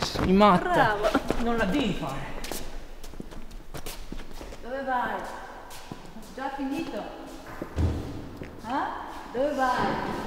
Sei matta. Bravo. Non la devi fare. Dove vai? Già finito? Eh? Dove vai?